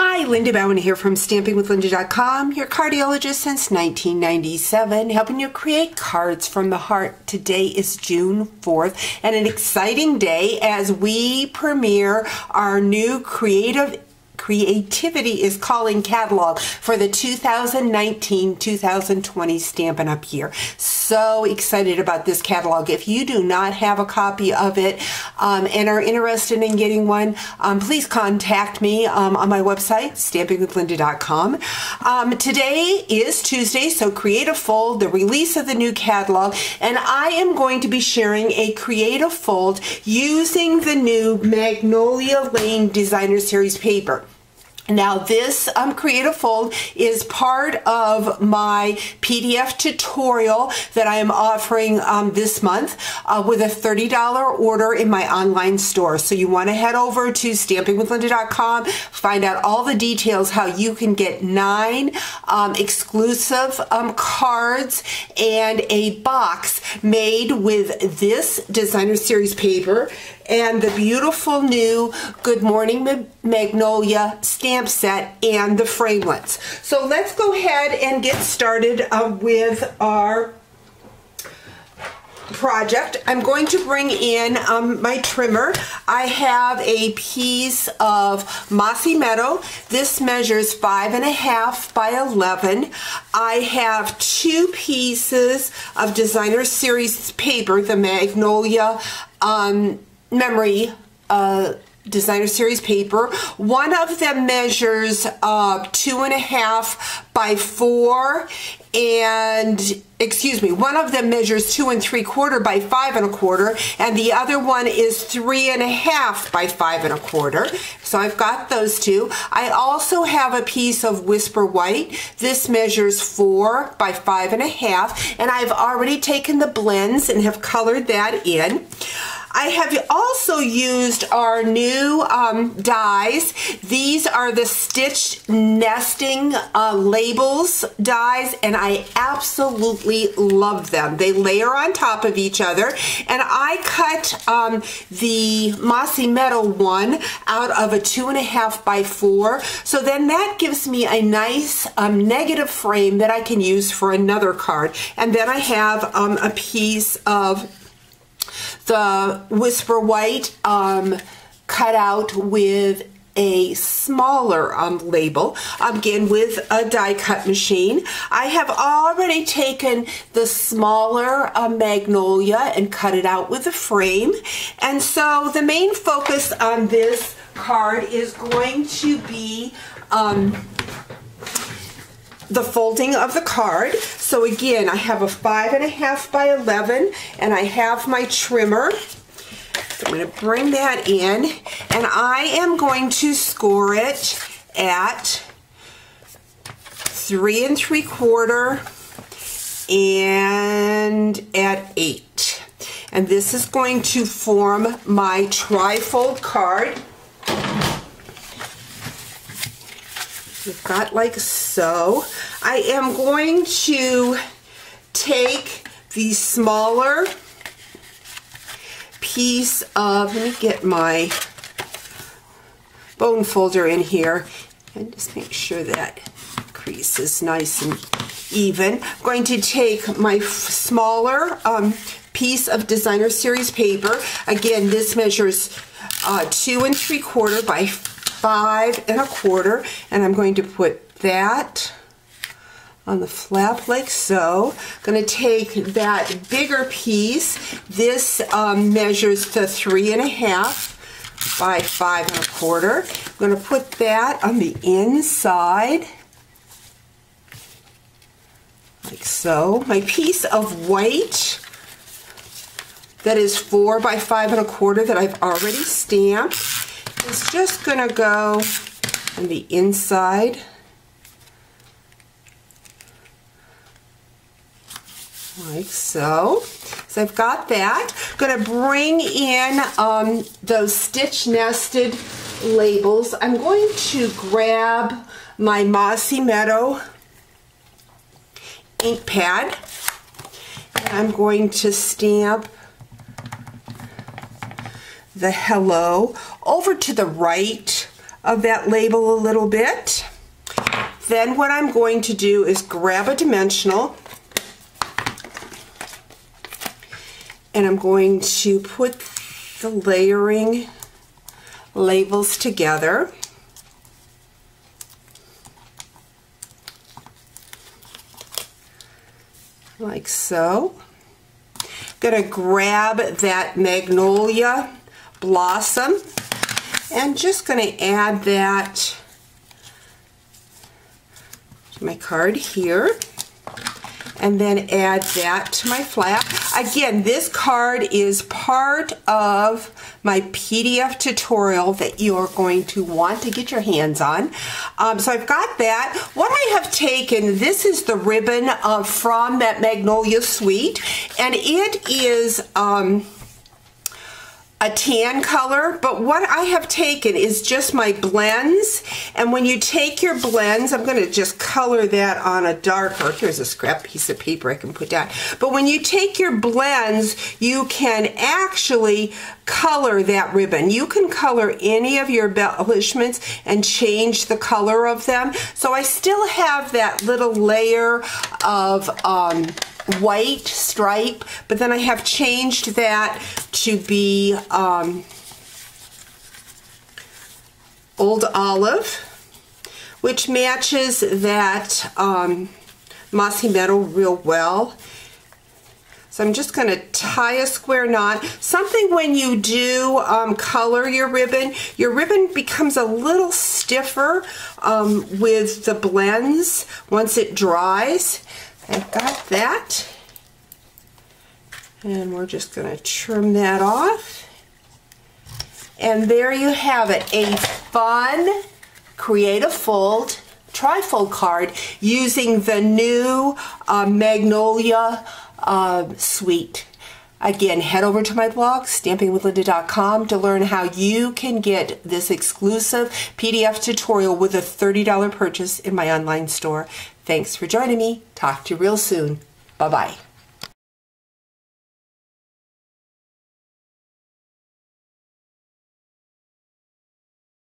Hi, Linda Bauwin here from StampingWithLinda.com, your cardiologist since 1997, helping you create cards from the heart. Today is June 4th, and an exciting day as we premiere our new creative Creativity is Calling catalog for the 2019-2020 Stampin' Up! year. So excited about this catalog. If you do not have a copy of it um, and are interested in getting one, um, please contact me um, on my website, stampingwithlinda.com. Um, today is Tuesday, so create a fold, the release of the new catalog, and I am going to be sharing a creative fold using the new Magnolia Lane Designer Series paper. Now this um, Creative Fold is part of my PDF tutorial that I am offering um, this month uh, with a $30 order in my online store. So you want to head over to stampingwithlinda.com, find out all the details how you can get nine um, exclusive um, cards and a box made with this designer series paper and the beautiful new Good Morning Magnolia stamp set and the framelits. So let's go ahead and get started uh, with our project. I'm going to bring in um, my trimmer. I have a piece of Mossy Meadow. This measures five and a half by 11. I have two pieces of Designer Series paper, the Magnolia um, memory uh, designer series paper. One of them measures uh, two and a half by four and excuse me, one of them measures two and three quarter by five and a quarter, and the other one is three and a half by five and a quarter. So I've got those two. I also have a piece of Whisper White. This measures four by five and a half, and I've already taken the blends and have colored that in. I have also used our new um, dies. These are the stitched nesting uh, labels dies and I absolutely love them. They layer on top of each other and I cut um, the Mossy Meadow one out of a two and a half by four. So then that gives me a nice um, negative frame that I can use for another card. And then I have um, a piece of the Whisper White um, cut out with a smaller um, label, again with a die cut machine. I have already taken the smaller uh, Magnolia and cut it out with a frame. And so the main focus on this card is going to be um, the folding of the card. So again, I have a five and a half by 11 and I have my trimmer. So I'm going to bring that in and I am going to score it at three and three quarter and at eight. And this is going to form my trifold card. We've got like so. I am going to take the smaller piece of, let me get my bone folder in here and just make sure that crease is nice and even. I'm going to take my smaller um, piece of designer series paper. Again, this measures uh, two and three quarter by five and a quarter and I'm going to put that on the flap like so. I'm going to take that bigger piece. This um, measures to three and a half by five and a quarter. I'm going to put that on the inside like so. My piece of white that is four by five and a quarter that I've already stamped is just going to go on the inside like so. So I've got that. Going to bring in um, those stitch nested labels. I'm going to grab my Mossy Meadow ink pad. And I'm going to stamp the hello over to the right of that label a little bit. Then what I'm going to do is grab a dimensional and I'm going to put the layering labels together. Like so. I'm Gonna grab that magnolia blossom and just gonna add that to my card here and then add that to my flap. Again, this card is part of my PDF tutorial that you are going to want to get your hands on. Um, so I've got that. What I have taken, this is the ribbon uh, from that Magnolia Suite, and it is... Um, a tan color, but what I have taken is just my blends. And when you take your blends, I'm gonna just color that on a darker, here's a scrap piece of paper I can put down. But when you take your blends, you can actually color that ribbon. You can color any of your embellishments and change the color of them. So I still have that little layer of um, white stripe, but then I have changed that to be um, Old Olive, which matches that um, Mossy Meadow real well. So I'm just going to tie a square knot. Something when you do um, color your ribbon, your ribbon becomes a little stiffer um, with the blends once it dries. I've got that. And we're just going to trim that off. And there you have it, a fun Create a Fold trifold card using the new uh, Magnolia uh, suite. Again, head over to my blog, stampingwithlinda.com, to learn how you can get this exclusive PDF tutorial with a $30 purchase in my online store. Thanks for joining me. Talk to you real soon. Bye-bye.